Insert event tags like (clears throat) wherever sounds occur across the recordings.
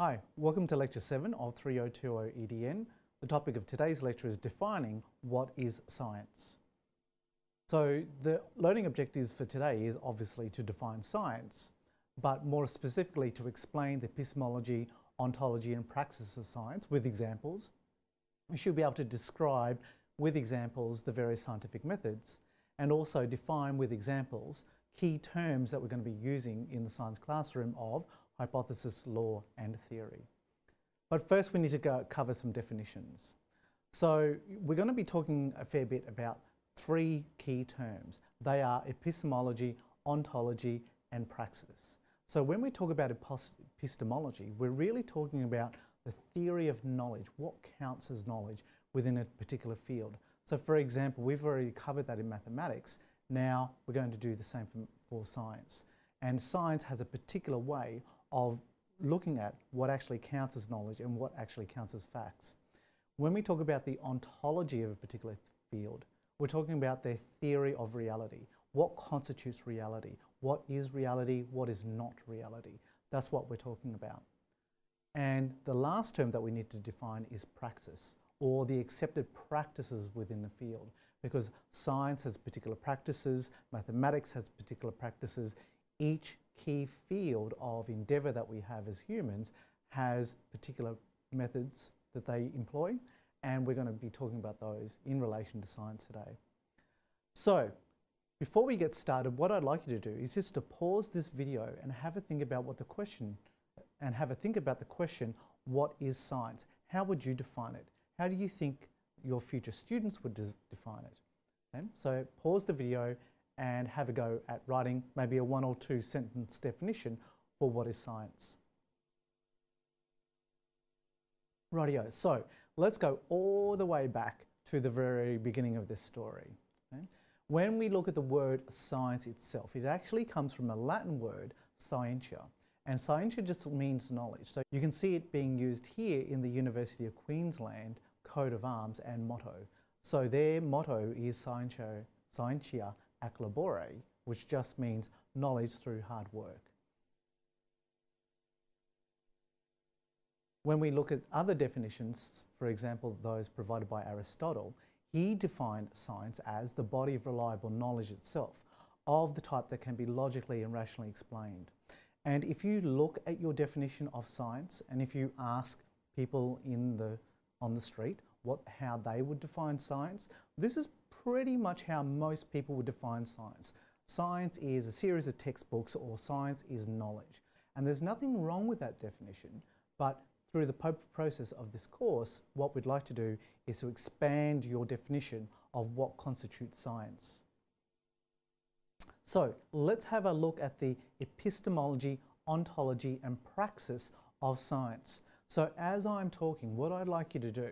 Hi, welcome to Lecture 7 of 3020 EDN. The topic of today's lecture is defining what is science. So the learning objectives for today is obviously to define science, but more specifically to explain the epistemology, ontology and praxis of science with examples. We should be able to describe with examples the various scientific methods and also define with examples key terms that we're going to be using in the science classroom of hypothesis, law and theory. But first we need to go cover some definitions. So we're going to be talking a fair bit about three key terms. They are epistemology, ontology and praxis. So when we talk about epistemology, we're really talking about the theory of knowledge, what counts as knowledge within a particular field. So for example, we've already covered that in mathematics. Now we're going to do the same for, for science. And science has a particular way of looking at what actually counts as knowledge and what actually counts as facts. When we talk about the ontology of a particular field, we're talking about their theory of reality. What constitutes reality? What is reality? What is not reality? That's what we're talking about. And the last term that we need to define is praxis, or the accepted practices within the field, because science has particular practices, mathematics has particular practices, each key field of endeavour that we have as humans has particular methods that they employ, and we're going to be talking about those in relation to science today. So, before we get started, what I'd like you to do is just to pause this video and have a think about what the question, and have a think about the question, what is science? How would you define it? How do you think your future students would define it? Okay? So pause the video and have a go at writing maybe a one or two sentence definition for what is science. Rightio, so let's go all the way back to the very beginning of this story. Okay? When we look at the word science itself, it actually comes from a Latin word, scientia. And scientia just means knowledge. So you can see it being used here in the University of Queensland coat of arms and motto. So their motto is scientia, scientia ac labore, which just means knowledge through hard work. When we look at other definitions, for example, those provided by Aristotle, he defined science as the body of reliable knowledge itself, of the type that can be logically and rationally explained. And if you look at your definition of science, and if you ask people in the, on the street what, how they would define science, this is pretty much how most people would define science. Science is a series of textbooks or science is knowledge. And there's nothing wrong with that definition, but through the process of this course, what we'd like to do is to expand your definition of what constitutes science. So let's have a look at the epistemology, ontology and praxis of science. So as I'm talking, what I'd like you to do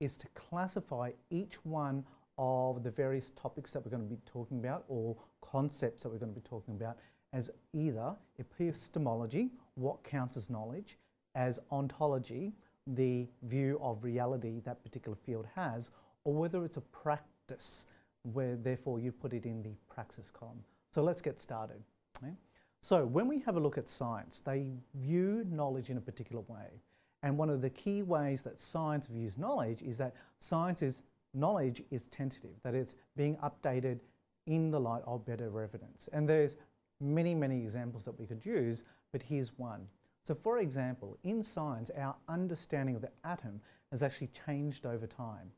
is to classify each one of the various topics that we're going to be talking about or concepts that we're going to be talking about as either epistemology, what counts as knowledge, as ontology, the view of reality that particular field has, or whether it's a practice where therefore you put it in the praxis column. So let's get started. Okay? So when we have a look at science, they view knowledge in a particular way. And one of the key ways that science views knowledge is that science is knowledge is tentative, that it's being updated in the light of better evidence. And there's many, many examples that we could use, but here's one. So for example, in science, our understanding of the atom has actually changed over time.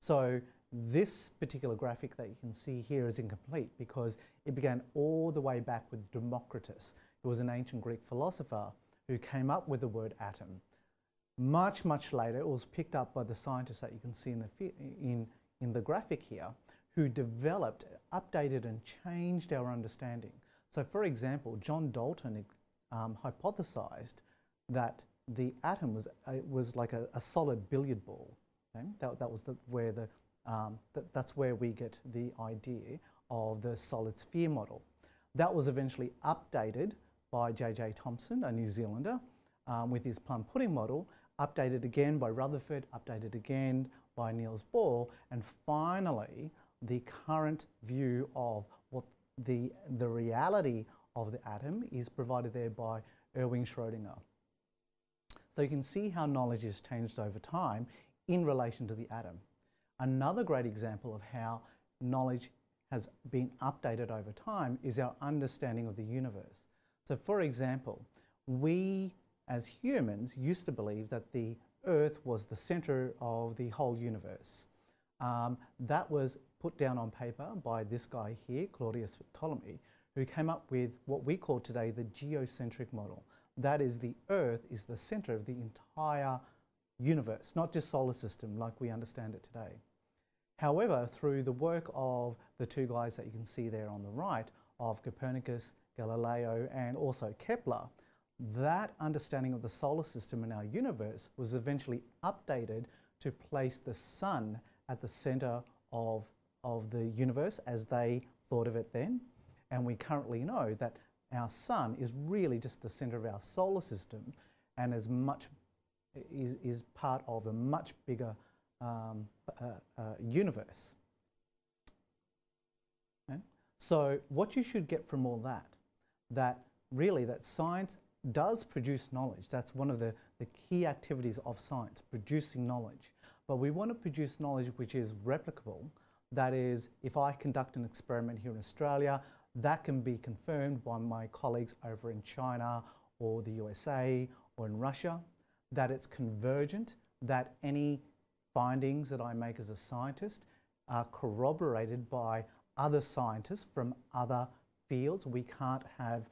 So this particular graphic that you can see here is incomplete because it began all the way back with Democritus, who was an ancient Greek philosopher who came up with the word atom. Much, much later, it was picked up by the scientists that you can see in the, in, in the graphic here, who developed, updated and changed our understanding. So for example, John Dalton um, hypothesized that the atom was, uh, was like a, a, solid billiard ball. Okay? That, that was the, where the, um, that, that's where we get the idea of the solid sphere model. That was eventually updated by J.J. Thomson, a New Zealander, um, with his plum pudding model, updated again by Rutherford, updated again by Niels Bohr, and finally the current view of what the, the reality of the atom is provided there by Erwin Schrödinger. So you can see how knowledge has changed over time in relation to the atom. Another great example of how knowledge has been updated over time is our understanding of the universe. So for example, we as humans used to believe that the Earth was the center of the whole universe. Um, that was put down on paper by this guy here, Claudius Ptolemy, who came up with what we call today the geocentric model. That is, the Earth is the center of the entire universe, not just solar system like we understand it today. However, through the work of the two guys that you can see there on the right, of Copernicus, Galileo, and also Kepler, that understanding of the solar system and our universe was eventually updated to place the sun at the center of, of the universe as they thought of it then. And we currently know that our sun is really just the center of our solar system and is much is, is part of a much bigger um, uh, uh, universe. Okay? So what you should get from all that, that really that science does produce knowledge. That's one of the, the key activities of science, producing knowledge. But we want to produce knowledge which is replicable. That is, if I conduct an experiment here in Australia, that can be confirmed by my colleagues over in China or the USA or in Russia, that it's convergent, that any findings that I make as a scientist are corroborated by other scientists from other fields. We can't have,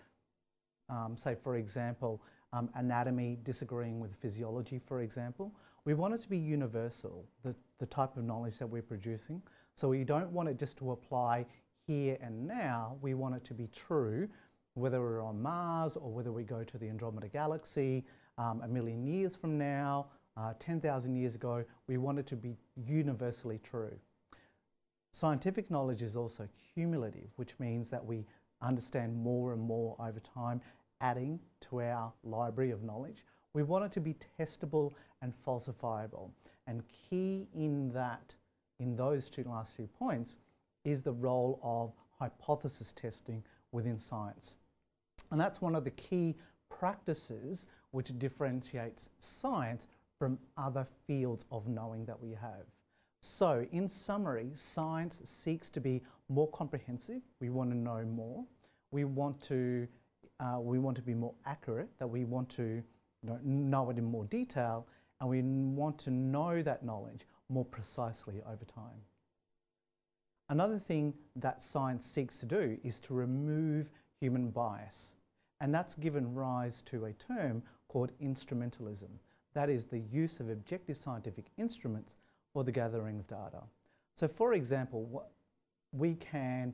um, say, for example, um, anatomy disagreeing with physiology, for example. We want it to be universal, the, the type of knowledge that we're producing. So we don't want it just to apply here and now. We want it to be true, whether we're on Mars or whether we go to the Andromeda Galaxy um, a million years from now, uh, 10,000 years ago, we want it to be universally true. Scientific knowledge is also cumulative, which means that we understand more and more over time, adding to our library of knowledge. We want it to be testable and falsifiable. And key in that, in those two last two points, is the role of hypothesis testing within science. And that's one of the key practices which differentiates science from other fields of knowing that we have. So, in summary, science seeks to be more comprehensive. We want to know more. We want to, uh, we want to be more accurate, that we want to know, know it in more detail, and we want to know that knowledge more precisely over time. Another thing that science seeks to do is to remove human bias, and that's given rise to a term called instrumentalism. That is the use of objective scientific instruments for the gathering of data. So for example, we can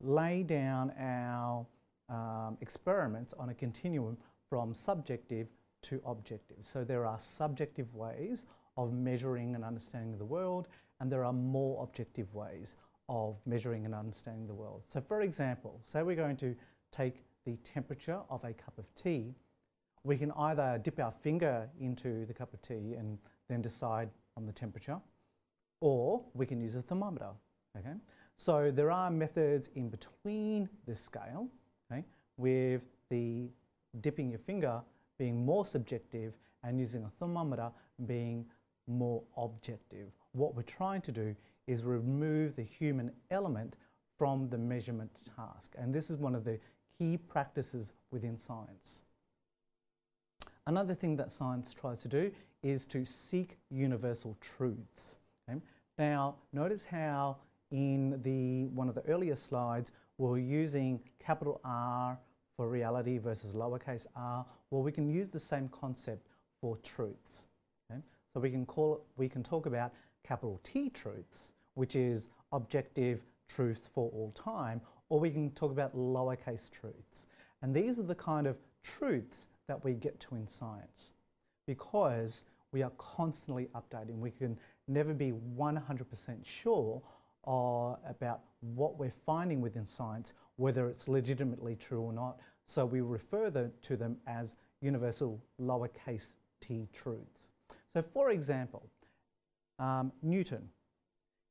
lay down our um, experiments on a continuum from subjective to objective. So there are subjective ways of measuring and understanding the world, and there are more objective ways of measuring and understanding the world. So for example, say we're going to take the temperature of a cup of tea we can either dip our finger into the cup of tea and then decide on the temperature, or we can use a thermometer. Okay? So there are methods in between this scale, okay, with the dipping your finger being more subjective and using a thermometer being more objective. What we're trying to do is remove the human element from the measurement task. And this is one of the key practices within science. Another thing that science tries to do is to seek universal truths. Now, notice how in the one of the earlier slides, we're using capital R for reality versus lowercase r. Well, we can use the same concept for truths. Okay? So we can call it, we can talk about capital T truths, which is objective truth for all time, or we can talk about lowercase truths. And these are the kind of truths that we get to in science because we are constantly updating. We can never be 100% sure uh, about what we're finding within science, whether it's legitimately true or not. So we refer the, to them as universal lowercase t truths. So for example, um, Newton,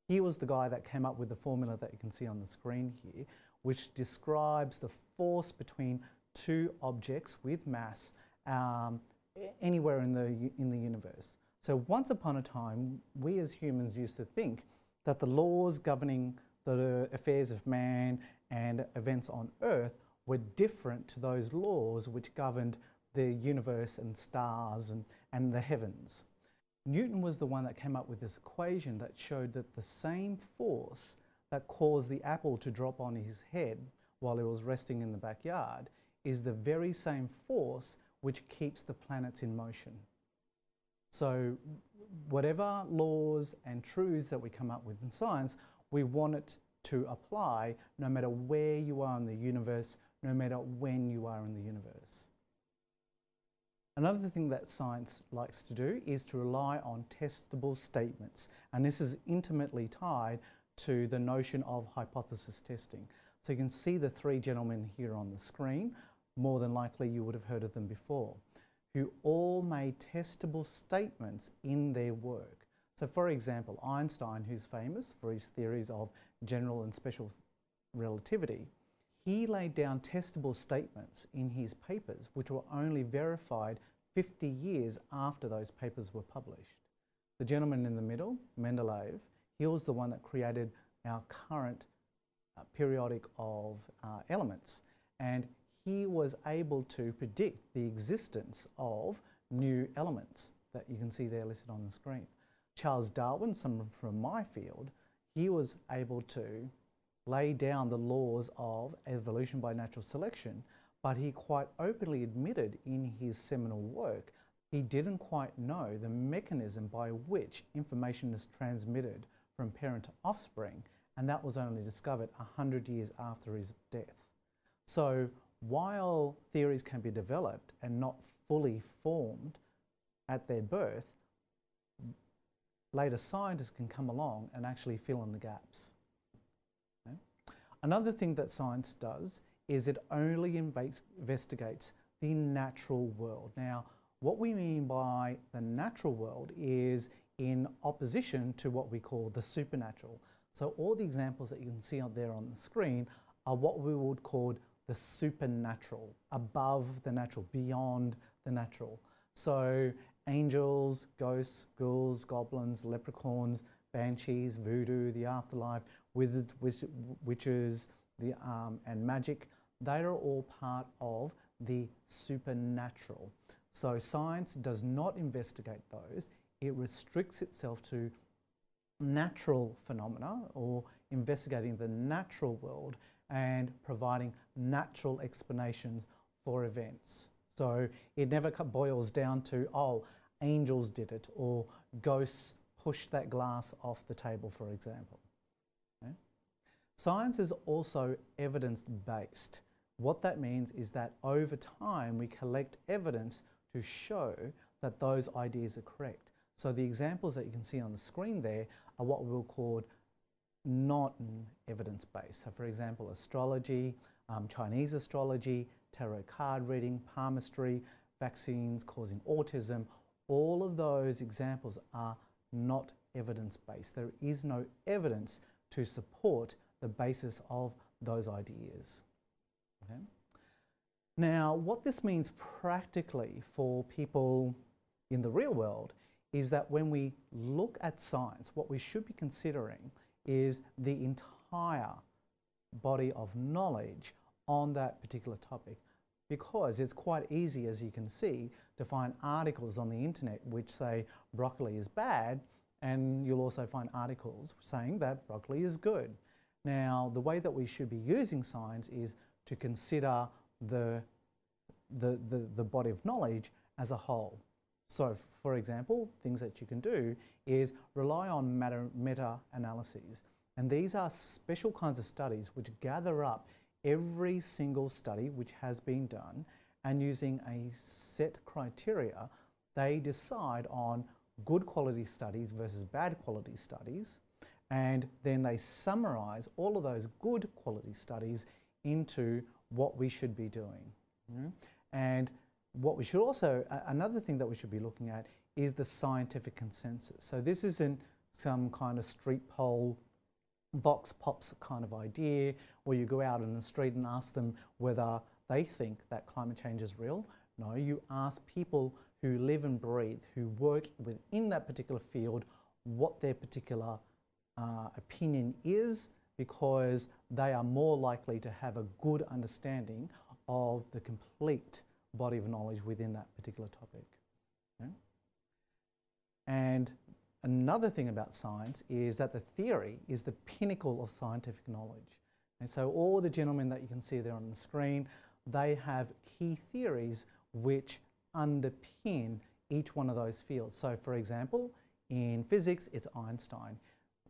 he was the guy that came up with the formula that you can see on the screen here, which describes the force between two objects with mass um, anywhere in the, in the universe. So once upon a time, we as humans used to think that the laws governing the affairs of man and events on Earth were different to those laws which governed the universe and stars and, and the heavens. Newton was the one that came up with this equation that showed that the same force that caused the apple to drop on his head while he was resting in the backyard is the very same force which keeps the planets in motion. So whatever laws and truths that we come up with in science, we want it to apply no matter where you are in the universe, no matter when you are in the universe. Another thing that science likes to do is to rely on testable statements, and this is intimately tied to the notion of hypothesis testing. So you can see the three gentlemen here on the screen, more than likely you would have heard of them before, who all made testable statements in their work. So for example, Einstein, who's famous for his theories of general and special relativity, he laid down testable statements in his papers, which were only verified 50 years after those papers were published. The gentleman in the middle, Mendeleev, he was the one that created our current uh, periodic of uh, elements. And he was able to predict the existence of new elements that you can see there listed on the screen. Charles Darwin, someone from my field, he was able to lay down the laws of evolution by natural selection, but he quite openly admitted in his seminal work he didn't quite know the mechanism by which information is transmitted from parent to offspring, and that was only discovered 100 years after his death. So while theories can be developed and not fully formed at their birth, later scientists can come along and actually fill in the gaps. Okay? Another thing that science does is it only investigates the natural world. Now, what we mean by the natural world is in opposition to what we call the supernatural. So all the examples that you can see out there on the screen are what we would call the supernatural, above the natural, beyond the natural. So angels, ghosts, ghouls, goblins, leprechauns, banshees, voodoo, the afterlife, wizards, witches, the, um, and magic, they are all part of the supernatural. So science does not investigate those. It restricts itself to natural phenomena or investigating the natural world and providing natural explanations for events. So it never boils down to, oh, angels did it or ghosts pushed that glass off the table, for example. Okay? Science is also evidence-based. What that means is that over time we collect evidence to show that those ideas are correct. So the examples that you can see on the screen there are what we'll call not evidence-based. So for example, astrology, um, Chinese astrology, tarot card reading, palmistry, vaccines causing autism, all of those examples are not evidence-based. There is no evidence to support the basis of those ideas. Okay? Now, what this means practically for people in the real world is that when we look at science, what we should be considering is the entire body of knowledge on that particular topic because it's quite easy, as you can see, to find articles on the internet which say broccoli is bad and you'll also find articles saying that broccoli is good. Now, the way that we should be using science is to consider the, the, the, the body of knowledge as a whole. So, for example, things that you can do is rely on meta-analyses. And these are special kinds of studies which gather up every single study which has been done and using a set criteria, they decide on good quality studies versus bad quality studies. And then they summarize all of those good quality studies into what we should be doing. Hmm? And what we should also, another thing that we should be looking at is the scientific consensus. So this isn't some kind of street poll, vox pops kind of idea where you go out in the street and ask them whether they think that climate change is real. No, you ask people who live and breathe, who work within that particular field, what their particular uh, opinion is, because they are more likely to have a good understanding of the complete body of knowledge within that particular topic. Okay? And another thing about science is that the theory is the pinnacle of scientific knowledge. And so all the gentlemen that you can see there on the screen, they have key theories which underpin each one of those fields. So for example, in physics, it's Einstein.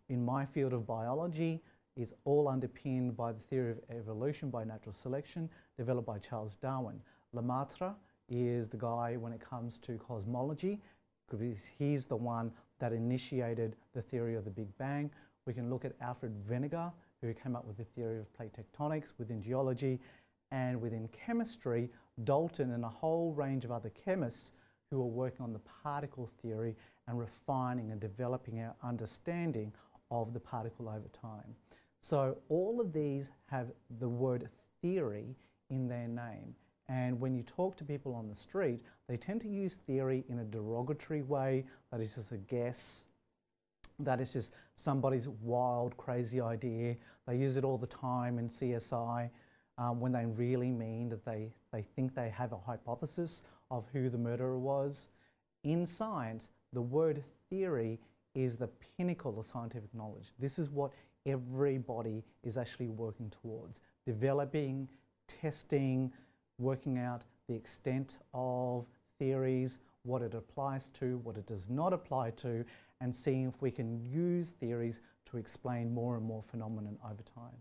In my field of biology, it's all underpinned by the theory of evolution by natural selection developed by Charles Darwin. Lemaitre is the guy when it comes to cosmology because he's the one that initiated the theory of the Big Bang. We can look at Alfred Wegener who came up with the theory of plate tectonics within geology and within chemistry, Dalton and a whole range of other chemists who are working on the particle theory and refining and developing our understanding of the particle over time. So all of these have the word theory in their name. And when you talk to people on the street, they tend to use theory in a derogatory way, that is just a guess, that is just somebody's wild, crazy idea. They use it all the time in CSI um, when they really mean that they, they think they have a hypothesis of who the murderer was. In science, the word theory is the pinnacle of scientific knowledge. This is what everybody is actually working towards developing, testing, working out the extent of theories, what it applies to, what it does not apply to, and seeing if we can use theories to explain more and more phenomenon over time.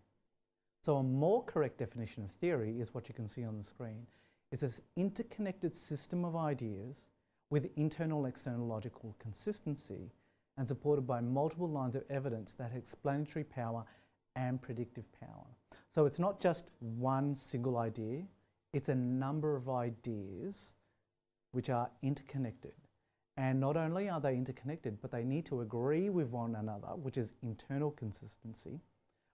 So a more correct definition of theory is what you can see on the screen. It's an interconnected system of ideas with internal external logical consistency and supported by multiple lines of evidence that have explanatory power and predictive power. So it's not just one single idea, it's a number of ideas which are interconnected. And not only are they interconnected, but they need to agree with one another, which is internal consistency,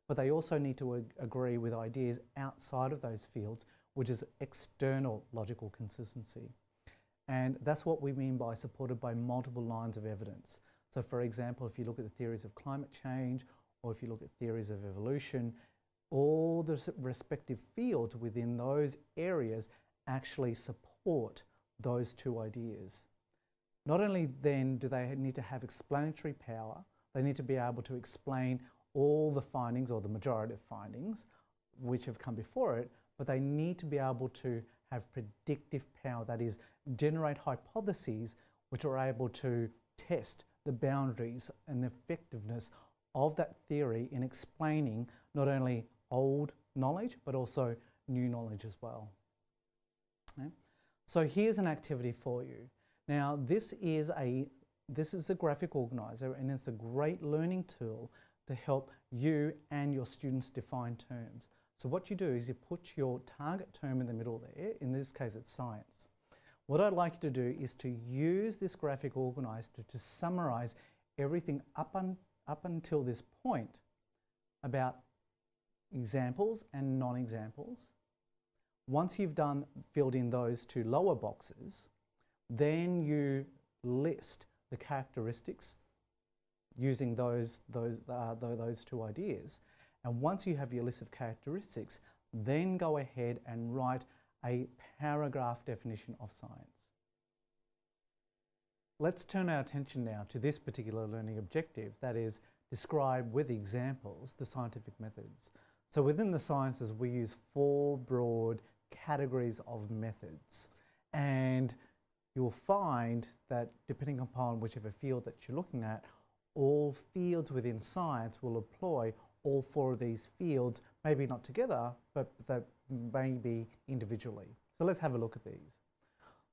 but they also need to ag agree with ideas outside of those fields, which is external logical consistency. And that's what we mean by supported by multiple lines of evidence. So for example, if you look at the theories of climate change, or if you look at theories of evolution, all the respective fields within those areas actually support those two ideas. Not only then do they need to have explanatory power, they need to be able to explain all the findings or the majority of findings which have come before it, but they need to be able to have predictive power, that is, generate hypotheses which are able to test the boundaries and the effectiveness of that theory in explaining not only old knowledge but also new knowledge as well. Okay? So here's an activity for you. Now this is a this is a graphic organizer and it's a great learning tool to help you and your students define terms. So what you do is you put your target term in the middle there, in this case it's science. What I'd like you to do is to use this graphic organizer to, to summarize everything up, un, up until this point about examples and non-examples. Once you've done filled in those two lower boxes, then you list the characteristics using those, those, uh, those two ideas. And once you have your list of characteristics, then go ahead and write a paragraph definition of science. Let's turn our attention now to this particular learning objective, that is, describe with examples the scientific methods. So within the sciences, we use four broad categories of methods. And you'll find that depending upon whichever field that you're looking at, all fields within science will employ all four of these fields, maybe not together, but that may be individually. So let's have a look at these.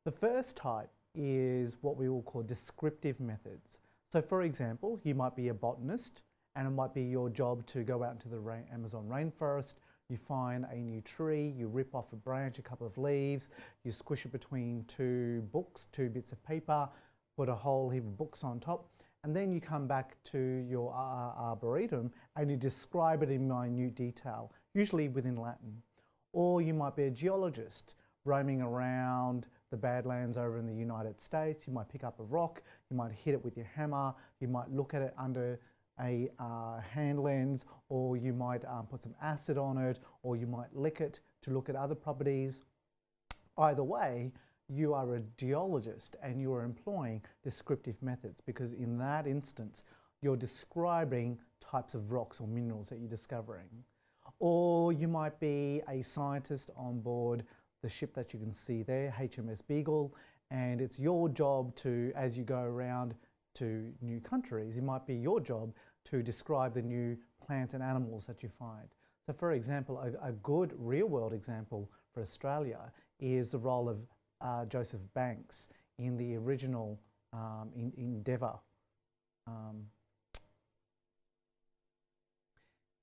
The first type is what we will call descriptive methods. So for example, you might be a botanist and it might be your job to go out into the rain, Amazon rainforest, you find a new tree, you rip off a branch, a couple of leaves, you squish it between two books, two bits of paper, put a whole heap of books on top, and then you come back to your uh, uh, arboretum and you describe it in minute detail, usually within Latin. Or you might be a geologist roaming around the Badlands over in the United States. You might pick up a rock, you might hit it with your hammer, you might look at it under a uh, hand lens, or you might um, put some acid on it, or you might lick it to look at other properties. Either way, you are a geologist and you are employing descriptive methods because in that instance, you're describing types of rocks or minerals that you're discovering. Or you might be a scientist on board the ship that you can see there, HMS Beagle, and it's your job to, as you go around to new countries, it might be your job to describe the new plants and animals that you find. So for example, a, a good real world example for Australia is the role of uh, Joseph Banks in the original um, in, Endeavour. Um,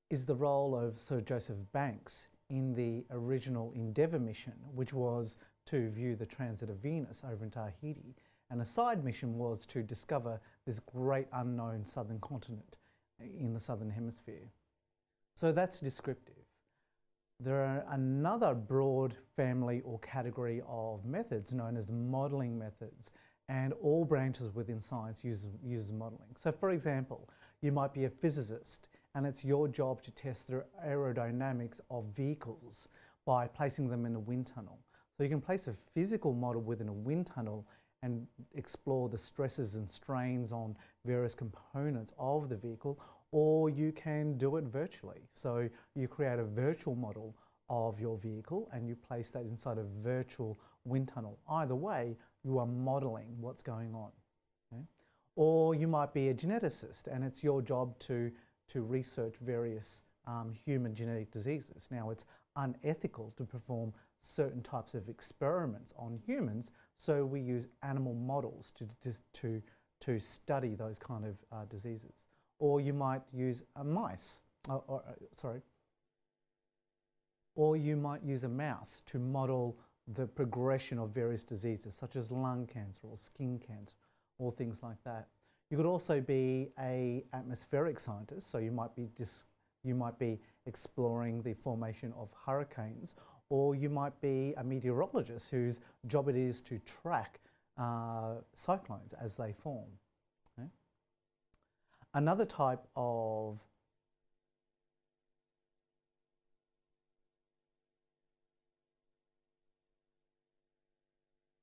is the role of Sir Joseph Banks in the original Endeavour mission, which was to view the transit of Venus over in Tahiti. And a side mission was to discover this great unknown southern continent in the southern hemisphere. So that's descriptive. There are another broad family or category of methods known as modelling methods and all branches within science use, uses modelling. So for example, you might be a physicist and it's your job to test the aerodynamics of vehicles by placing them in a wind tunnel. So you can place a physical model within a wind tunnel and explore the stresses and strains on various components of the vehicle, or you can do it virtually. So you create a virtual model of your vehicle and you place that inside a virtual wind tunnel. Either way, you are modeling what's going on. Okay? Or you might be a geneticist and it's your job to, to research various um, human genetic diseases. Now, it's unethical to perform certain types of experiments on humans, so we use animal models to, to, to, study those kind of uh, diseases. Or you might use a mice, uh, or, uh, sorry, or you might use a mouse to model the progression of various diseases such as lung cancer or skin cancer or things like that. You could also be a atmospheric scientist, so you might be you might be exploring the formation of hurricanes, or you might be a meteorologist whose job it is to track uh, cyclones as they form. Okay? Another type of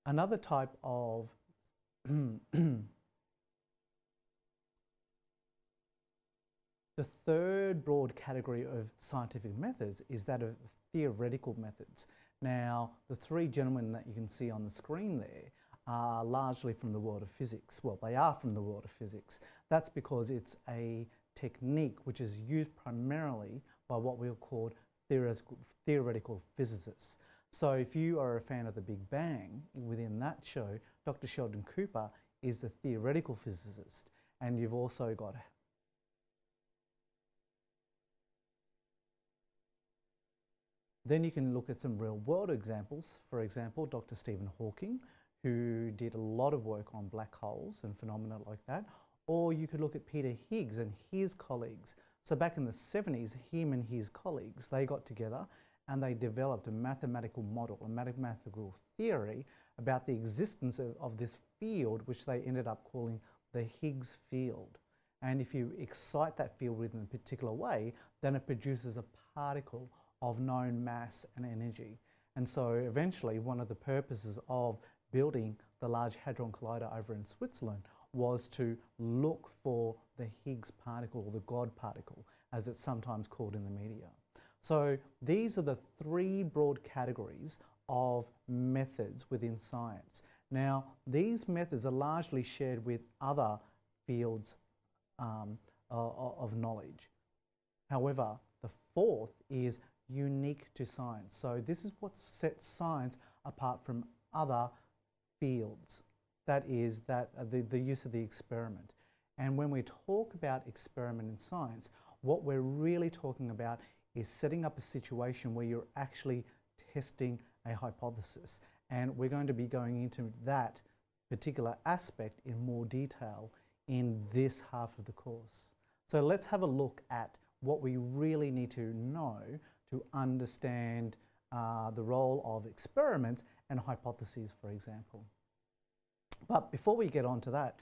Another type of (clears throat) (clears throat) The third broad category of scientific methods is that of theoretical methods. Now, the three gentlemen that you can see on the screen there are largely from the world of physics. Well, they are from the world of physics. That's because it's a technique which is used primarily by what we'll call theoretical, theoretical physicists. So if you are a fan of the Big Bang, within that show, Dr. Sheldon Cooper is the theoretical physicist. And you've also got Then you can look at some real world examples. For example, Dr. Stephen Hawking, who did a lot of work on black holes and phenomena like that. Or you could look at Peter Higgs and his colleagues. So back in the 70s, him and his colleagues, they got together and they developed a mathematical model, a mathematical theory about the existence of, of this field, which they ended up calling the Higgs field. And if you excite that field in a particular way, then it produces a particle of known mass and energy. And so eventually one of the purposes of building the Large Hadron Collider over in Switzerland was to look for the Higgs particle, or the God particle, as it's sometimes called in the media. So these are the three broad categories of methods within science. Now, these methods are largely shared with other fields um, of knowledge. However, the fourth is unique to science. So this is what sets science apart from other fields. That is that uh, the, the use of the experiment. And when we talk about experiment in science, what we're really talking about is setting up a situation where you're actually testing a hypothesis. And we're going to be going into that particular aspect in more detail in this half of the course. So let's have a look at what we really need to know to understand uh, the role of experiments and hypotheses, for example. But before we get on to that,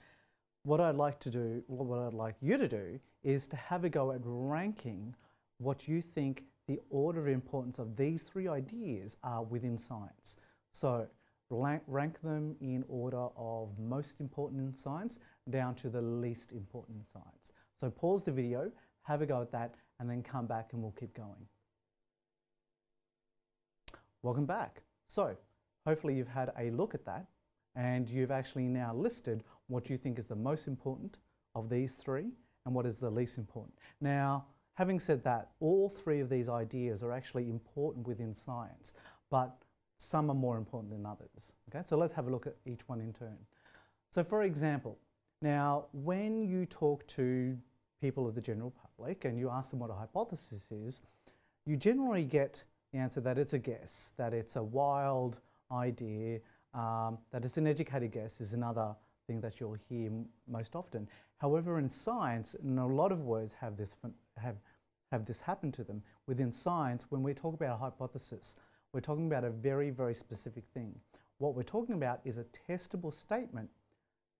what I'd like to do, what I'd like you to do, is to have a go at ranking what you think the order of importance of these three ideas are within science. So rank, them in order of most important in science down to the least important in science. So pause the video, have a go at that, and then come back and we'll keep going. Welcome back. So hopefully you've had a look at that and you've actually now listed what you think is the most important of these three and what is the least important. Now, having said that, all three of these ideas are actually important within science, but some are more important than others. Okay, so let's have a look at each one in turn. So for example, now when you talk to people of the general public and you ask them what a hypothesis is, you generally get the answer that it's a guess, that it's a wild idea, um, that it's an educated guess is another thing that you'll hear most often. However, in science, and a lot of words have this, have, have this happen to them, within science, when we talk about a hypothesis, we're talking about a very, very specific thing. What we're talking about is a testable statement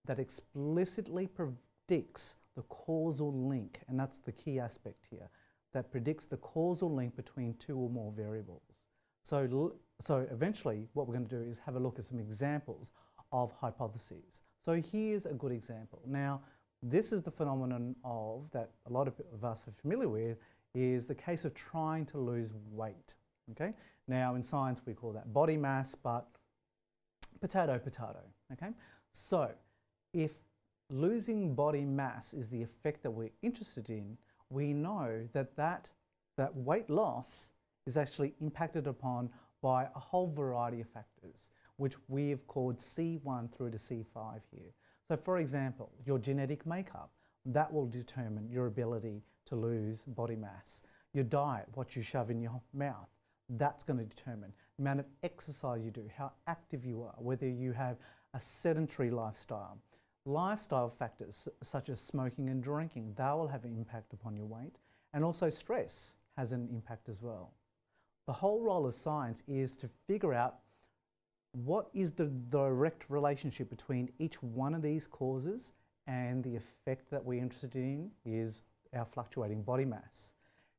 that explicitly predicts the causal link, and that's the key aspect here, that predicts the causal link between two or more variables. So, so eventually what we're going to do is have a look at some examples of hypotheses. So here's a good example. Now, this is the phenomenon of, that a lot of us are familiar with, is the case of trying to lose weight. Okay? Now, in science, we call that body mass, but potato, potato. Okay? So, if losing body mass is the effect that we're interested in, we know that that, that weight loss is actually impacted upon by a whole variety of factors, which we have called C1 through to C5 here. So for example, your genetic makeup, that will determine your ability to lose body mass. Your diet, what you shove in your mouth, that's going to determine the amount of exercise you do, how active you are, whether you have a sedentary lifestyle. Lifestyle factors such as smoking and drinking, they will have an impact upon your weight. And also stress has an impact as well. The whole role of science is to figure out what is the direct relationship between each one of these causes and the effect that we're interested in is our fluctuating body mass.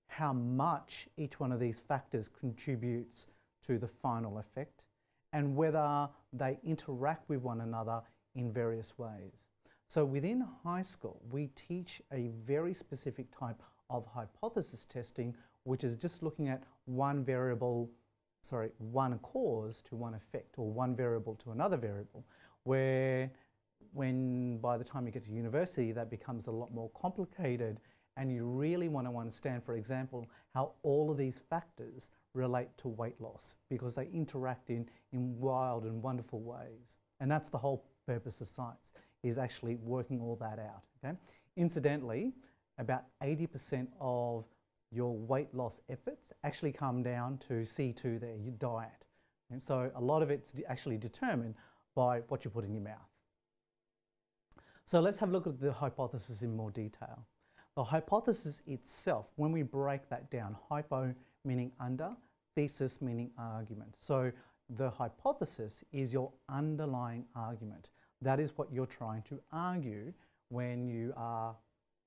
How much each one of these factors contributes to the final effect and whether they interact with one another in various ways. So within high school, we teach a very specific type of hypothesis testing which is just looking at one variable, sorry, one cause to one effect or one variable to another variable, where when by the time you get to university that becomes a lot more complicated and you really want to understand, for example, how all of these factors relate to weight loss because they interact in, in wild and wonderful ways. And that's the whole purpose of science, is actually working all that out. Okay? Incidentally, about 80% of your weight loss efforts actually come down to C2 there, your diet. And so a lot of it's actually determined by what you put in your mouth. So let's have a look at the hypothesis in more detail. The hypothesis itself, when we break that down, hypo meaning under, thesis meaning argument. So the hypothesis is your underlying argument. That is what you're trying to argue when you are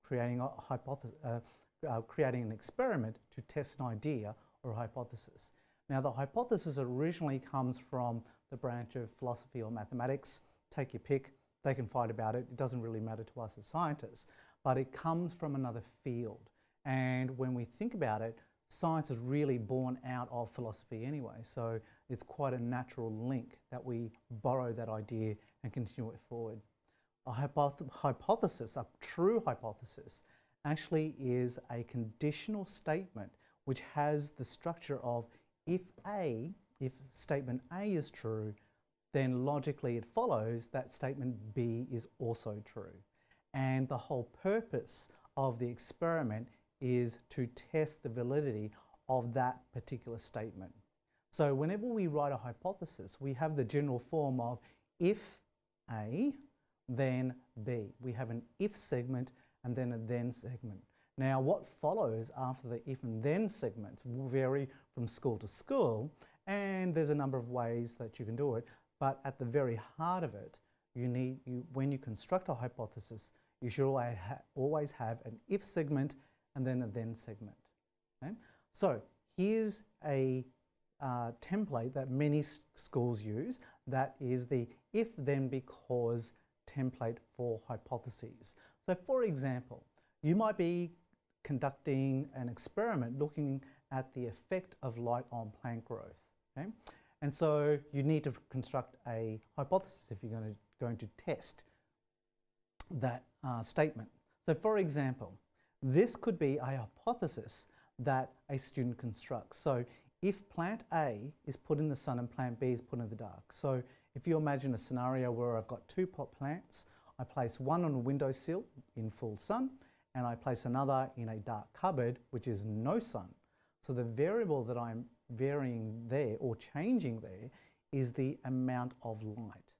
creating a hypothesis, uh, uh, creating an experiment to test an idea or a hypothesis. Now the hypothesis originally comes from the branch of philosophy or mathematics, take your pick, they can fight about it, it doesn't really matter to us as scientists, but it comes from another field. And when we think about it, science is really born out of philosophy anyway, so it's quite a natural link that we borrow that idea and continue it forward. A hypoth hypothesis, a true hypothesis, actually is a conditional statement which has the structure of if A, if statement A is true, then logically it follows that statement B is also true. And the whole purpose of the experiment is to test the validity of that particular statement. So whenever we write a hypothesis, we have the general form of if A, then B. We have an if segment and then a then segment. Now what follows after the if and then segments will vary from school to school And there's a number of ways that you can do it, but at the very heart of it, you need, you, when you construct a hypothesis, you should always, always have an if segment and then a then segment. Okay? So here's a uh, template that many schools use that is the if then because template for hypotheses. So for example, you might be conducting an experiment looking at the effect of light on plant growth. Okay? And so you need to construct a hypothesis if you're going to, going to test that uh, statement. So for example, this could be a hypothesis that a student constructs. So if plant A is put in the sun and plant B is put in the dark. So if you imagine a scenario where I've got two pot plants, I place one on a windowsill in full sun and I place another in a dark cupboard, which is no sun. So the variable that I'm varying there or changing there is the amount of light.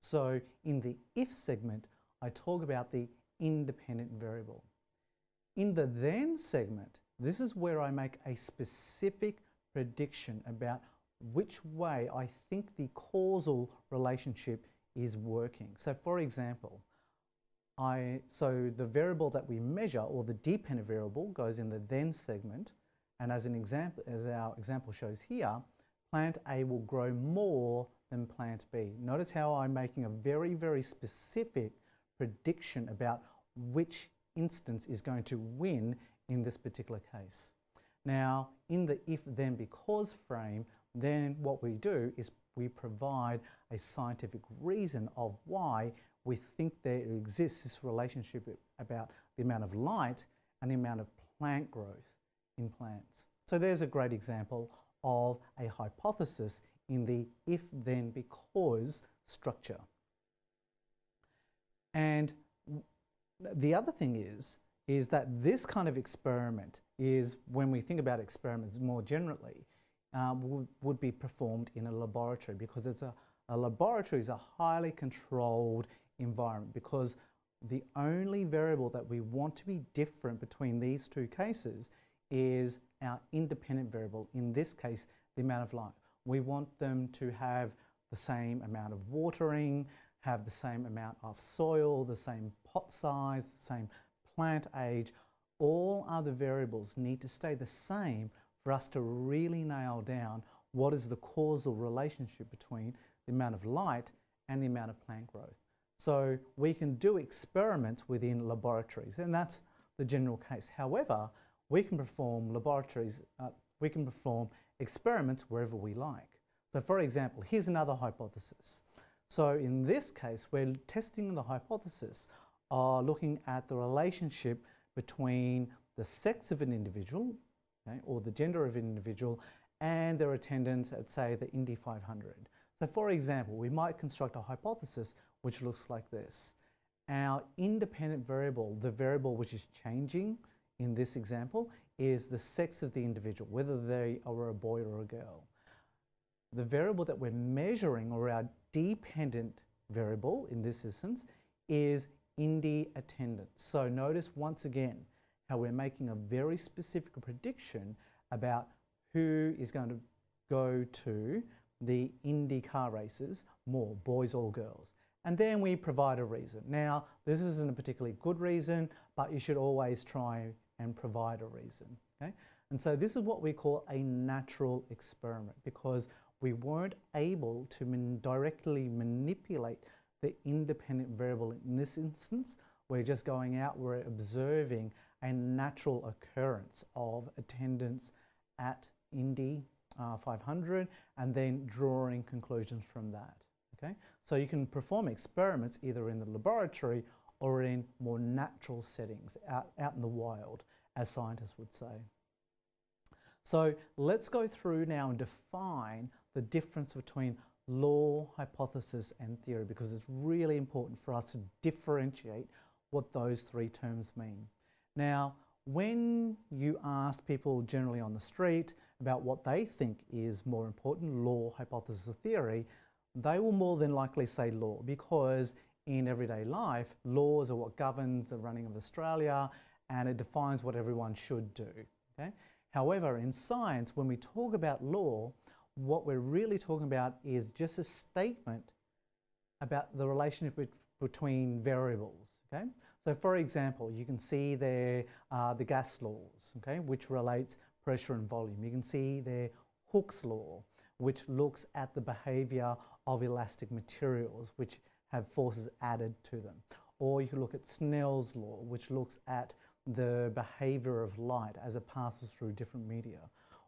So in the if segment, I talk about the independent variable. In the then segment, this is where I make a specific prediction about which way I think the causal relationship is working. So for example, I, so the variable that we measure or the dependent variable goes in the then segment and as an example, as our example shows here, plant A will grow more than plant B. Notice how I'm making a very, very specific prediction about which instance is going to win in this particular case. Now, in the if then because frame, then what we do is we provide a scientific reason of why we think there exists this relationship about the amount of light and the amount of plant growth in plants. So there's a great example of a hypothesis in the if then because structure. And the other thing is, is that this kind of experiment is, when we think about experiments more generally, um, would, would, be performed in a laboratory because it's a, a laboratory is a highly controlled environment because the only variable that we want to be different between these two cases is our independent variable, in this case, the amount of light. We want them to have the same amount of watering, have the same amount of soil, the same pot size, the same plant age. All other variables need to stay the same for us to really nail down what is the causal relationship between the amount of light and the amount of plant growth. So we can do experiments within laboratories, and that's the general case. However, we can perform laboratories, uh, we can perform experiments wherever we like. So for example, here's another hypothesis. So in this case, we're testing the hypothesis uh, looking at the relationship between the sex of an individual okay, or the gender of an individual and their attendance at say the Indy 500. So for example, we might construct a hypothesis which looks like this. Our independent variable, the variable which is changing in this example is the sex of the individual, whether they are a boy or a girl. The variable that we're measuring, or our dependent variable in this instance, is Indy attendance. So notice once again how we're making a very specific prediction about who is going to go to the Indy car races more, boys or girls. And then we provide a reason. Now, this isn't a particularly good reason, but you should always try and provide a reason. Okay? And so this is what we call a natural experiment because we weren't able to man directly manipulate the independent variable in this instance. We're just going out, we're observing a natural occurrence of attendance at Indy uh, 500 and then drawing conclusions from that. Okay? So you can perform experiments either in the laboratory or in more natural settings, out, out in the wild, as scientists would say. So let's go through now and define the difference between law, hypothesis, and theory because it's really important for us to differentiate what those three terms mean. Now, when you ask people generally on the street about what they think is more important, law, hypothesis, or theory, they will more than likely say law because in everyday life, laws are what governs the running of Australia and it defines what everyone should do. Okay? However, in science, when we talk about law, what we're really talking about is just a statement about the relationship between variables. Okay, so for example, you can see there uh, the gas laws, okay, which relates pressure and volume. You can see there Hooke's law, which looks at the behaviour of elastic materials, which have forces added to them. Or you can look at Snell's law, which looks at the behaviour of light as it passes through different media.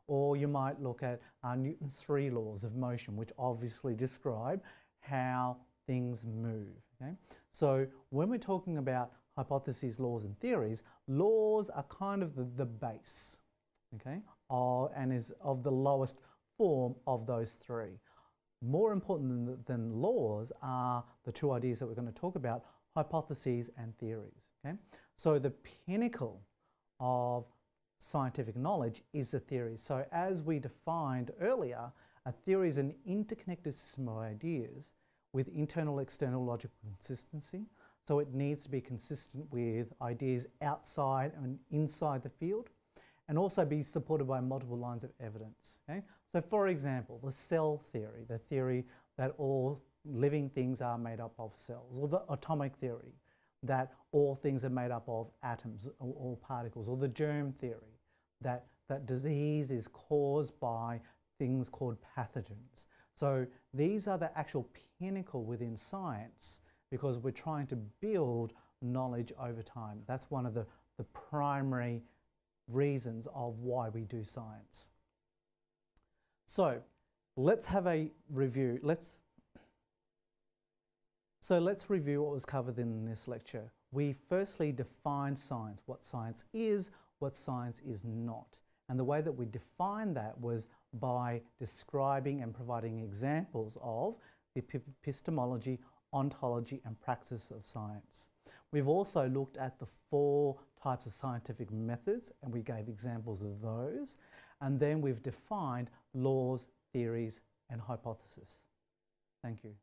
Or you might look at uh, Newton's three laws of motion, which obviously describe how things move. Okay? So when we're talking about hypotheses, laws, and theories, laws are kind of the, the base, okay, uh, and is of the lowest form of those three. More important than, than laws are the two ideas that we're going to talk about, hypotheses and theories. Okay? So the pinnacle of scientific knowledge is the theory. So as we defined earlier, a theory is an interconnected system of ideas with internal external logical consistency. So it needs to be consistent with ideas outside and inside the field and also be supported by multiple lines of evidence. Okay? So for example, the cell theory, the theory that all living things are made up of cells, or the atomic theory that all things are made up of atoms or, or particles, or the germ theory that, that disease is caused by things called pathogens. So these are the actual pinnacle within science because we're trying to build knowledge over time. That's one of the, the primary reasons of why we do science. So let's have a review. Let's so let's review what was covered in this lecture. We firstly defined science, what science is, what science is not. And the way that we defined that was by describing and providing examples of the epistemology, ontology and praxis of science. We've also looked at the four types of scientific methods and we gave examples of those. And then we've defined laws, theories and hypotheses. Thank you.